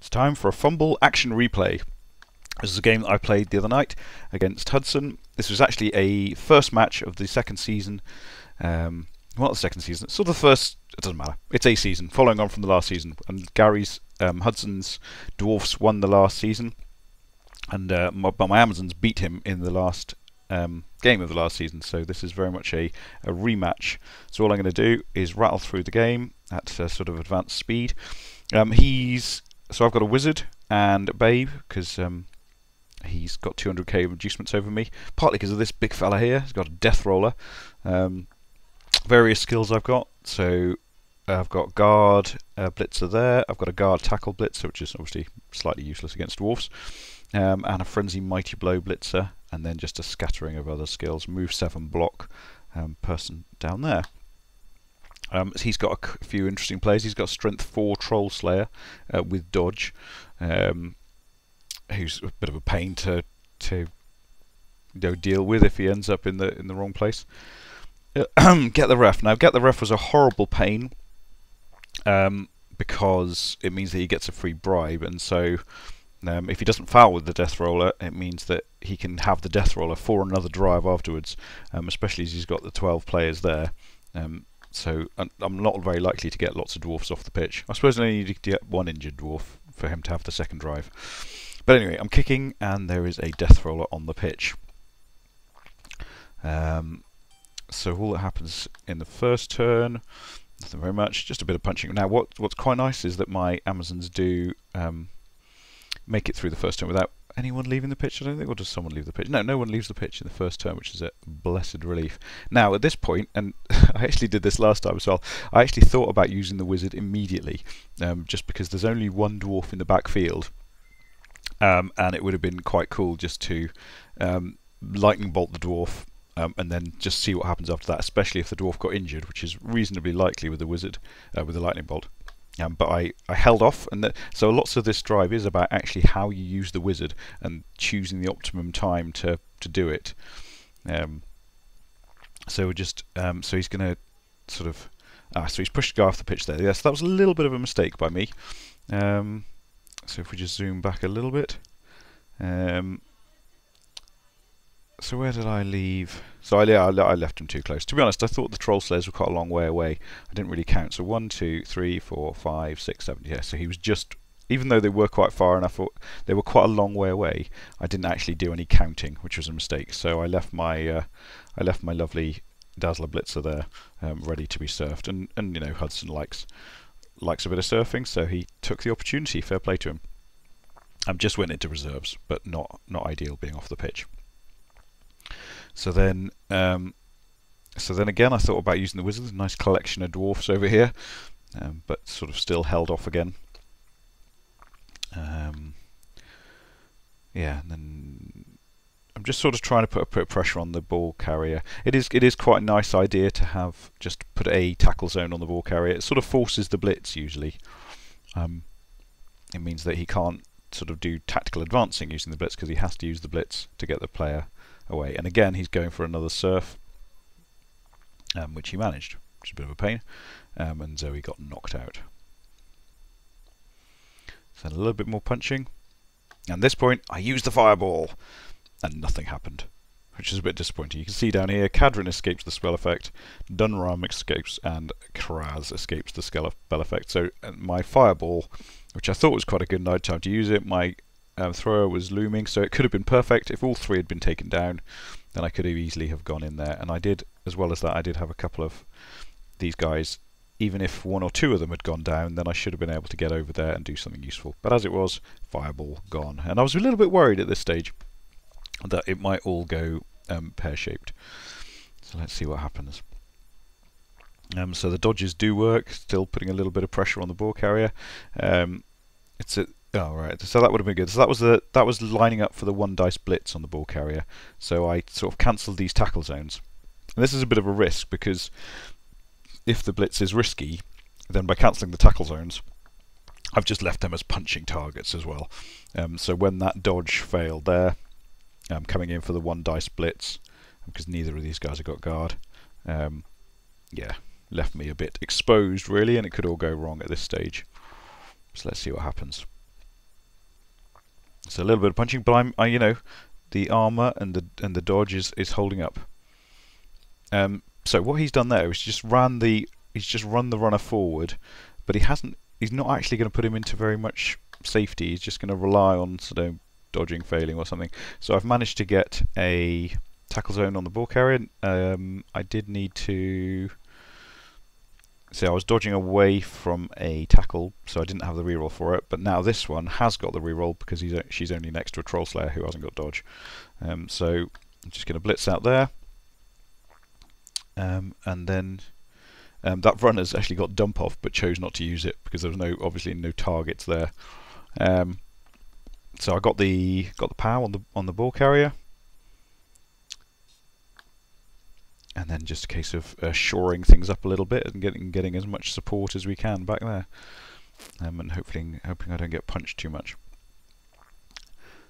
It's time for a Fumbbl action replay. This is a game that I played the other night against Hudson. This was actually a first match of the second season. Um, well, the second season. Of the first. It doesn't matter. It's a season, following on from the last season. And Gary's um, Hudson's Dwarfs won the last season, and uh, my, but my Amazons beat him in the last um, game of the last season. So this is very much a, a rematch. So all I'm going to do is rattle through the game at sort of advanced speed. Um, he's so I've got a wizard and babe because um, he's got 200k of inducements over me. Partly because of this big fella here. He's got a death roller. Um, various skills I've got. So I've got guard uh, blitzer there. I've got a guard tackle blitzer, which is obviously slightly useless against dwarfs, um, and a frenzy mighty blow blitzer, and then just a scattering of other skills. Move seven block um, person down there. Um, he's got a few interesting plays. He's got Strength 4 Troll Slayer uh, with Dodge, um, who's a bit of a pain to to you know, deal with if he ends up in the in the wrong place. Uh, get the ref. Now, get the ref was a horrible pain um, because it means that he gets a free bribe, and so um, if he doesn't foul with the death roller, it means that he can have the death roller for another drive afterwards, um, especially as he's got the 12 players there. Um, so I'm not very likely to get lots of dwarfs off the pitch. I suppose I only need to get one injured dwarf for him to have the second drive. But anyway, I'm kicking and there is a death roller on the pitch. Um, so all that happens in the first turn, nothing very much, just a bit of punching. Now what what's quite nice is that my Amazons do um, make it through the first turn without anyone leaving the pitch, I don't think, or does someone leave the pitch? No, no one leaves the pitch in the first turn, which is a blessed relief. Now, at this point, and I actually did this last time as well, I actually thought about using the wizard immediately, um, just because there's only one dwarf in the backfield, um, and it would have been quite cool just to um, lightning bolt the dwarf. Um, and then just see what happens after that, especially if the dwarf got injured, which is reasonably likely with the wizard, uh, with the lightning bolt. Um, but I, I held off, and the, so lots of this drive is about actually how you use the wizard and choosing the optimum time to to do it. Um, so we're just um, so he's going to sort of ah, so he's pushed the guy off the pitch there. Yes, that was a little bit of a mistake by me. Um, so if we just zoom back a little bit. So where did I leave? So I, I left him too close. To be honest, I thought the troll slayers were quite a long way away. I didn't really count. So one, two, three, four, five, six, seven. Yeah, so he was just, even though they were quite far enough, they were quite a long way away, I didn't actually do any counting, which was a mistake. So I left my, uh, I left my lovely Dazzler Blitzer there, um, ready to be surfed. And and you know Hudson likes likes a bit of surfing, so he took the opportunity. Fair play to him. I um, just went into reserves, but not not ideal being off the pitch. So then, um, so then again, I thought about using the wizards. Nice collection of dwarfs over here, um, but sort of still held off again. Um, yeah, and then I'm just sort of trying to put a bit of pressure on the ball carrier. It is it is quite a nice idea to have just put a tackle zone on the ball carrier. It sort of forces the blitz usually. Um, it means that he can't sort of do tactical advancing using the blitz because he has to use the blitz to get the player away. And again, he's going for another surf, um, which he managed, which is a bit of a pain. Um, and Zoe got knocked out. So a little bit more punching. And this point, I used the fireball, and nothing happened, which is a bit disappointing. You can see down here, Kadrin escapes the spell effect, Dunram escapes, and Kraz escapes the spell effect. So uh, my fireball, which I thought was quite a good night time to use it, my um, thrower was looming, so it could have been perfect. If all three had been taken down, then I could have easily have gone in there. And I did, as well as that, I did have a couple of these guys. Even if one or two of them had gone down, then I should have been able to get over there and do something useful. But as it was, fireball gone. And I was a little bit worried at this stage that it might all go um, pear-shaped. So let's see what happens. Um, so the dodges do work, still putting a little bit of pressure on the ball carrier. Um, it's a, Oh right, so that would have been good. So that was the that was lining up for the one dice blitz on the ball carrier. So I sort of cancelled these tackle zones. And this is a bit of a risk because if the blitz is risky, then by cancelling the tackle zones, I've just left them as punching targets as well. Um, so when that dodge failed there, I'm coming in for the one dice blitz because neither of these guys have got guard. Um, yeah, left me a bit exposed really, and it could all go wrong at this stage. So let's see what happens. So a little bit of punching, but I'm, I, you know, the armor and the and the dodge is, is holding up. Um, so what he's done there is just ran the he's just run the runner forward, but he hasn't. He's not actually going to put him into very much safety. He's just going to rely on sort of dodging, failing, or something. So I've managed to get a tackle zone on the ball carrier. Um, I did need to. See, I was dodging away from a tackle, so I didn't have the reroll for it. But now this one has got the reroll because he's she's only next to a troll slayer who hasn't got dodge. Um, so I'm just going to blitz out there, um, and then um, that runner's actually got dump off, but chose not to use it because there was no obviously no targets there. Um, so I got the got the power on the on the ball carrier, and then just a case of uh, shoring things up a little bit and getting getting as much support as we can back there, um, and hopefully hoping I don't get punched too much.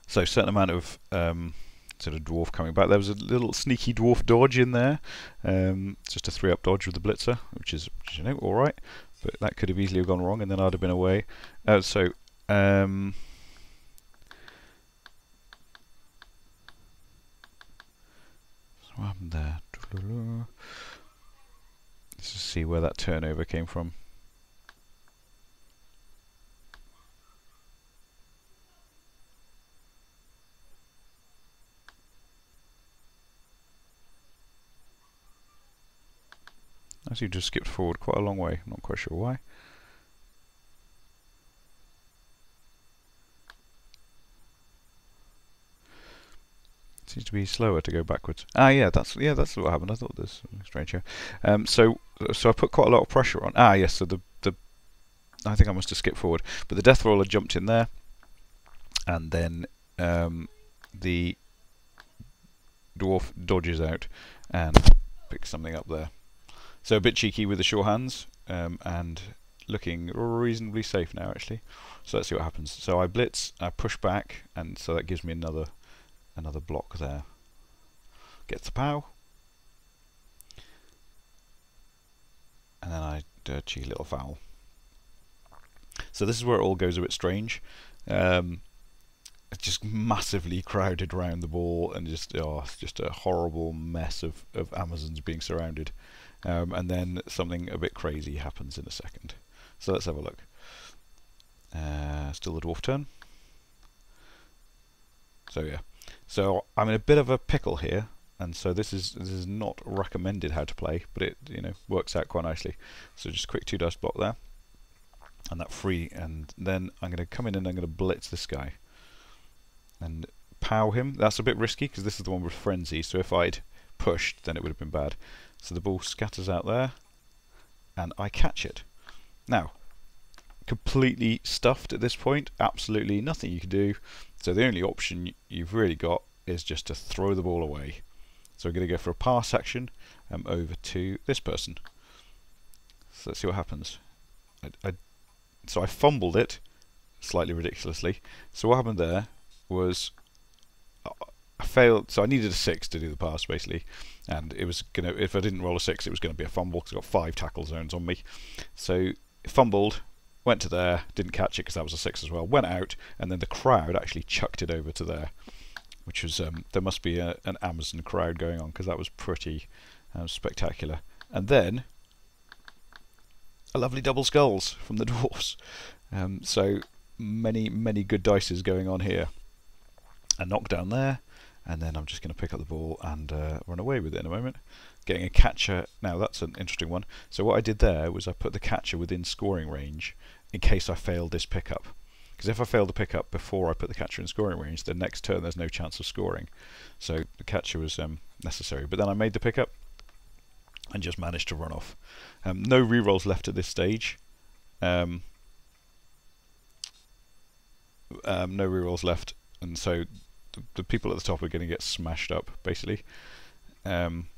So certain amount of um, sort of dwarf coming back. There was a little sneaky dwarf dodge in there, um, just a three up dodge with the blitzer, which is you know all right, but that could have easily gone wrong, and then I'd have been away. Uh, so. Um, what happened there? Let's just see where that turnover came from. As you just skipped forward quite a long way, I'm not quite sure why. Seems to be slower to go backwards. Ah, yeah, that's yeah, that's what happened. I thought this was strange here. Um, so so I put quite a lot of pressure on. Ah, yes. So the the I think I must have skipped forward, but the death roller jumped in there, and then um, the dwarf dodges out and picks something up there. So a bit cheeky with the sure hands, um, and looking reasonably safe now actually. So let's see what happens. So I blitz, I push back, and so that gives me another another block there. Gets the pow. And then I cheeky little foul. So this is where it all goes a bit strange. Um, it's just massively crowded around the ball and just oh, just a horrible mess of, of Amazons being surrounded. Um, and then something a bit crazy happens in a second. So let's have a look. Uh, still the dwarf turn. So yeah, so I'm in a bit of a pickle here, and so this is this is not recommended how to play, but it you know works out quite nicely. So just quick two dice block there, and that free, and then I'm going to come in and I'm going to blitz this guy, and pow him. That's a bit risky because this is the one with frenzy. So if I'd pushed, then it would have been bad. So the ball scatters out there, and I catch it. Now, completely stuffed at this point. Absolutely nothing you can do. So the only option you've really got is just to throw the ball away. So we're going to go for a pass action um, over to this person. So let's see what happens. I, I, so I fumbled it slightly ridiculously. So what happened there was uh, I failed. So I needed a six to do the pass basically, and it was gonna. If I didn't roll a six, it was going to be a fumble because I got five tackle zones on me. So fumbled, went to there, didn't catch it because that was a six as well, went out, and then the crowd actually chucked it over to there, which was, um, there must be a, an Amazon crowd going on because that was pretty um, spectacular. And then, a lovely double skulls from the dwarfs. Um, so, many, many good dices going on here. A knockdown there, and then I'm just going to pick up the ball and uh, run away with it in a moment getting a catcher. Now that's an interesting one. So what I did there was I put the catcher within scoring range in case I failed this pickup. Because if I fail the pickup before I put the catcher in scoring range, the next turn there's no chance of scoring. So the catcher was um, necessary. But then I made the pickup and just managed to run off. Um, no rerolls left at this stage. Um, um no rerolls left, and so the, the, people at the top are going to get smashed up, basically. Um,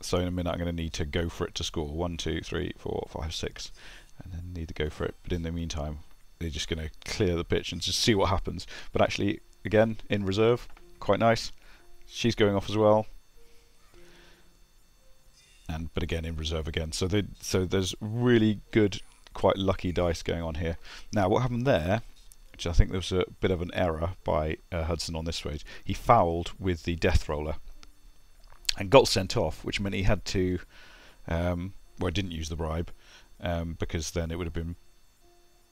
so in a minute I'm going to need to go for it to score. One, two, three, four, five, six. And then need to go for it. But in the meantime, they're just going to clear the pitch and just see what happens. But actually, again, in reserve, quite nice. She's going off as well. And but again in reserve again. So they, so there's really good, quite lucky dice going on here. Now what happened there? which I think there was a bit of an error by uh, Hudson on this stage. He fouled with the death roller and got sent off, which meant he had to, um, well, didn't use the bribe um, because then it would have been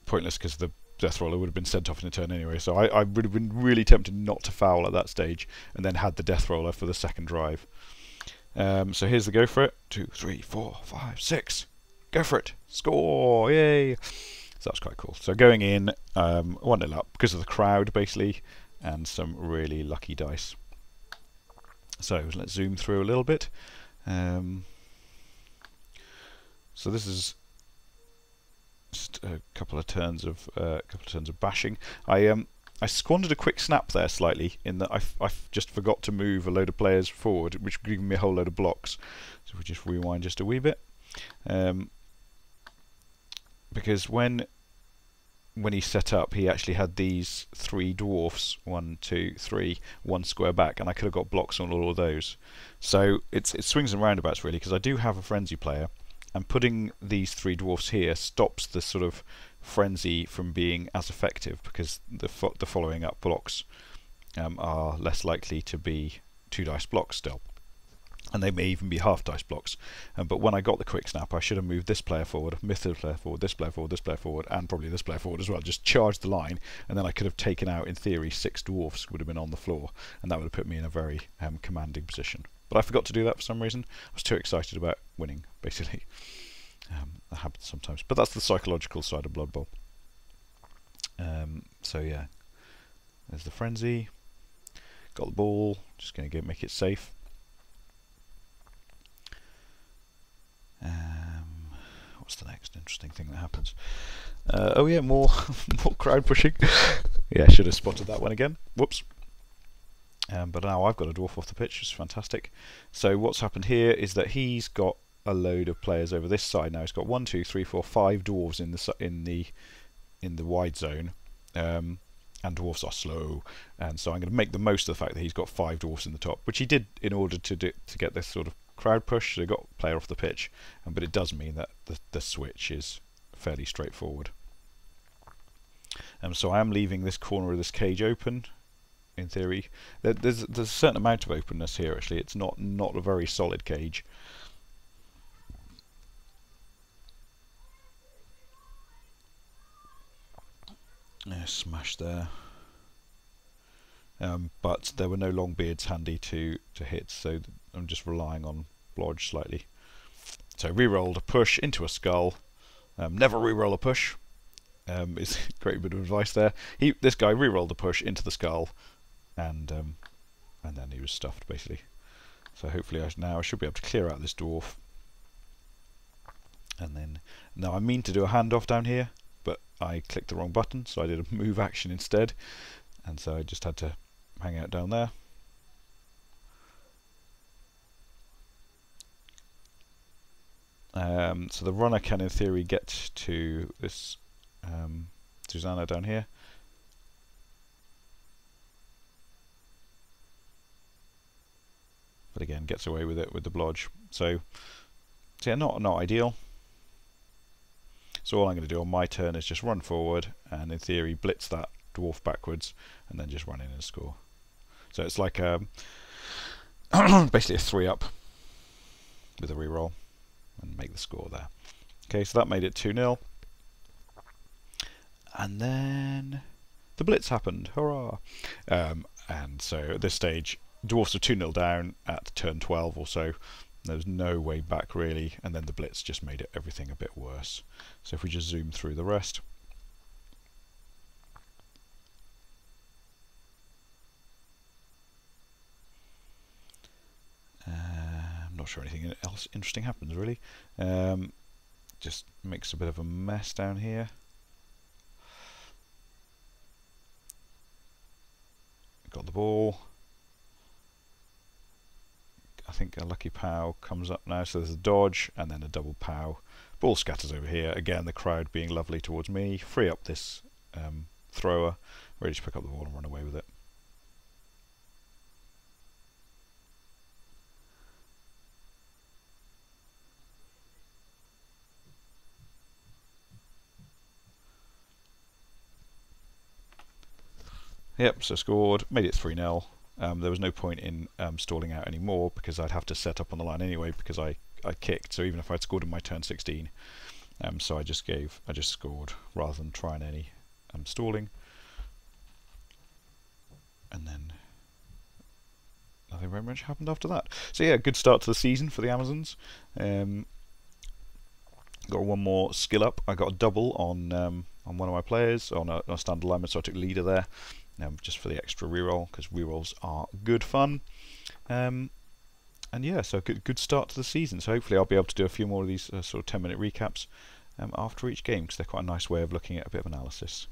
pointless because the death roller would have been sent off in a turn anyway. So I, I would have been really tempted not to foul at that stage and then had the death roller for the second drive. Um, so here's the go for it. Two, three, four, five, six. Go for it. Score. Yay. So that's quite cool. So going in, um, 1 0 up because of the crowd basically and some really lucky dice. So let's zoom through a little bit. Um, so this is just a couple of turns of uh, a couple of turns of bashing. I um I squandered a quick snap there slightly in that I, I just forgot to move a load of players forward, which gave me a whole load of blocks. So if we just rewind just a wee bit, um, because when when he set up, he actually had these three dwarfs, one, two, three, one square back, and I could have got blocks on all of those. So it's it swings and roundabouts really, because I do have a frenzy player, and putting these three dwarfs here stops the sort of frenzy from being as effective because the fo the following up blocks um, are less likely to be two dice blocks still. And they may even be half dice blocks. Um, but when I got the quick snap, I should have moved this player forward, this player forward, this player forward, this player forward, and probably this player forward as well. Just charged the line, and then I could have taken out, in theory, six dwarfs would have been on the floor, and that would have put me in a very um, commanding position. But I forgot to do that for some reason. I was too excited about winning, basically. Um, that happens sometimes. But that's the psychological side of Blood Bowl. Um, so yeah, there's the frenzy. Got the ball. Just going to make it safe. What's the next interesting thing that happens? Uh, oh yeah, more more crowd pushing. yeah, I should have spotted that one again. Whoops. Um, but now I've got a dwarf off the pitch, which is fantastic. So what's happened here is that he's got a load of players over this side now. He's got one, two, three, four, five dwarves in the in the in the wide zone, um, and dwarfs are slow. And so I'm going to make the most of the fact that he's got five dwarfs in the top, which he did in order to do, to get this sort of crowd push. So he got player off the pitch, but it does mean that the the switch is fairly straightforward. Um, so I am leaving this corner of this cage open. In theory, there, there's there's a certain amount of openness here. Actually, it's not not a very solid cage. Smash there. Um, but there were no long beards handy to, to hit, so I'm just relying on Blodge slightly. So re-rolled a push into a skull. Um, never re-roll a push. Um, is a great bit of advice there. He, this guy re-rolled a push into the skull, and um, and then he was stuffed basically. So hopefully I, now I should be able to clear out this dwarf. And then now I mean to do a handoff down here, but I clicked the wrong button, so I did a move action instead, and so I just had to hang out down there. Um, so the runner can, in theory, get to this um, Susanna down here. But again, gets away with it with the blodge. So, so yeah, not not ideal. So all I'm going to do on my turn is just run forward and in theory blitz that dwarf backwards and then just run in and score. So it's like um, basically a 3 up with a reroll and make the score there. Okay, so that made it 2 0. And then the blitz happened. Hurrah! Um, and so at this stage, dwarfs are 2 0 down at turn 12 or so. There's no way back really, and then the blitz just made it everything a bit worse. So if we just zoom through the rest. Not sure anything else interesting happens really. Um, just makes a bit of a mess down here. Got the ball. I think a lucky pow comes up now. So there's a dodge and then a double pow. Ball scatters over here. Again, the crowd being lovely towards me. Free up this um, thrower, ready to pick up the ball and run away with it. Yep, so scored, made it 3 0. Um, there was no point in um, stalling out anymore because I'd have to set up on the line anyway because I, I kicked. So even if I'd scored in my turn 16, um, so I just gave, I just scored rather than trying any um, stalling. And then nothing very much happened after that. So yeah, good start to the season for the Amazons. Um, got one more skill up. I got a double on um, on one of my players on a, on a standard alignment, so I took leader there um, just for the extra reroll because rerolls are good fun. Um, and yeah, so good good start to the season. So hopefully I'll be able to do a few more of these uh, sort of 10 minute recaps um, after each game because they're quite a nice way of looking at a bit of analysis.